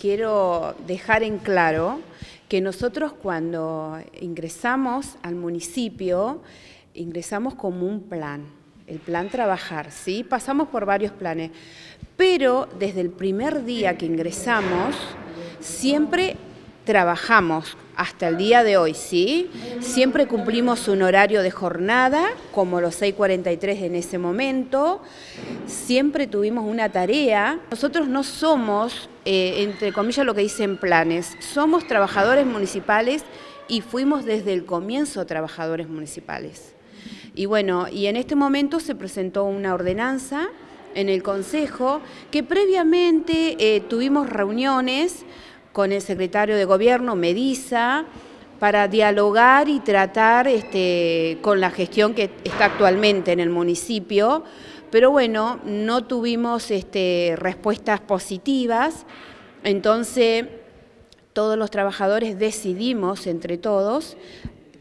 Quiero dejar en claro que nosotros cuando ingresamos al municipio, ingresamos como un plan, el plan trabajar, ¿sí? Pasamos por varios planes, pero desde el primer día que ingresamos, siempre trabajamos hasta el día de hoy, ¿sí? Siempre cumplimos un horario de jornada, como los 6.43 en ese momento. Siempre tuvimos una tarea. Nosotros no somos, eh, entre comillas, lo que dicen planes. Somos trabajadores municipales y fuimos desde el comienzo trabajadores municipales. Y bueno, y en este momento se presentó una ordenanza en el Consejo que previamente eh, tuvimos reuniones con el secretario de Gobierno, Medisa, para dialogar y tratar este, con la gestión que está actualmente en el municipio, pero bueno, no tuvimos este, respuestas positivas, entonces todos los trabajadores decidimos entre todos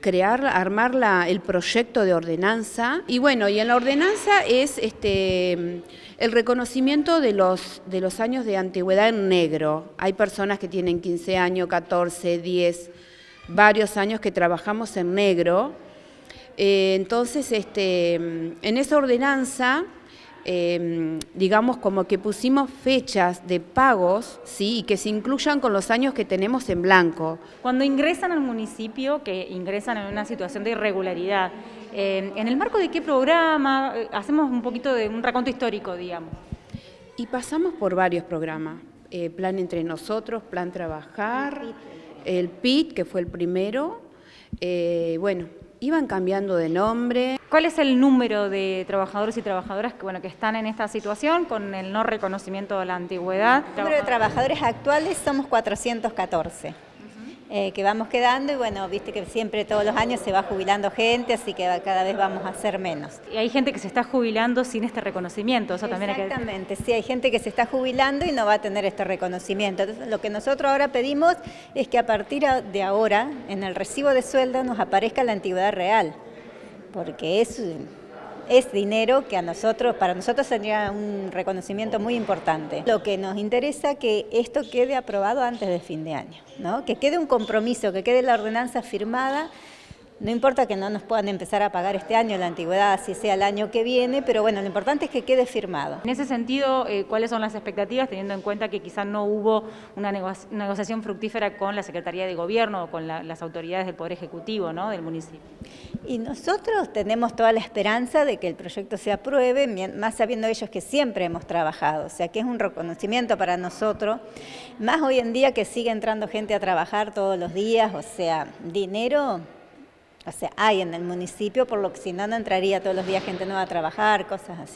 crear, armar el proyecto de ordenanza. Y bueno, y en la ordenanza es este, el reconocimiento de los, de los años de antigüedad en negro. Hay personas que tienen 15 años, 14, 10, varios años que trabajamos en negro. Eh, entonces, este, en esa ordenanza Em, digamos, como que pusimos fechas de pagos, ¿sí? Y que se incluyan con los años que tenemos en blanco. Cuando ingresan al municipio, que ingresan en una situación de irregularidad, em, ¿en el marco de qué programa? Hacemos un poquito de un raconto histórico, digamos. Y pasamos por varios programas. Eh, plan Entre Nosotros, Plan Trabajar, el PIT, que fue el primero. Eh, bueno, iban cambiando de nombre. ¿Cuál es el número de trabajadores y trabajadoras que, bueno, que están en esta situación con el no reconocimiento de la antigüedad? El número de trabajadores actuales somos 414. Eh, que vamos quedando y bueno, viste que siempre todos los años se va jubilando gente, así que cada vez vamos a ser menos. Y hay gente que se está jubilando sin este reconocimiento, eso también hay que Exactamente, sí, hay gente que se está jubilando y no va a tener este reconocimiento. Entonces, lo que nosotros ahora pedimos es que a partir de ahora, en el recibo de sueldo, nos aparezca la antigüedad real, porque es es dinero que a nosotros, para nosotros sería un reconocimiento muy importante. Lo que nos interesa que esto quede aprobado antes de fin de año, ¿no? que quede un compromiso, que quede la ordenanza firmada no importa que no nos puedan empezar a pagar este año la antigüedad, así sea el año que viene, pero bueno, lo importante es que quede firmado. En ese sentido, eh, ¿cuáles son las expectativas, teniendo en cuenta que quizás no hubo una negociación fructífera con la Secretaría de Gobierno o con las autoridades del Poder Ejecutivo ¿no? del municipio? Y nosotros tenemos toda la esperanza de que el proyecto se apruebe, más sabiendo ellos que siempre hemos trabajado, o sea que es un reconocimiento para nosotros, más hoy en día que sigue entrando gente a trabajar todos los días, o sea, dinero o sea, hay en el municipio, por lo que si no, no entraría todos los días gente nueva a trabajar, cosas así.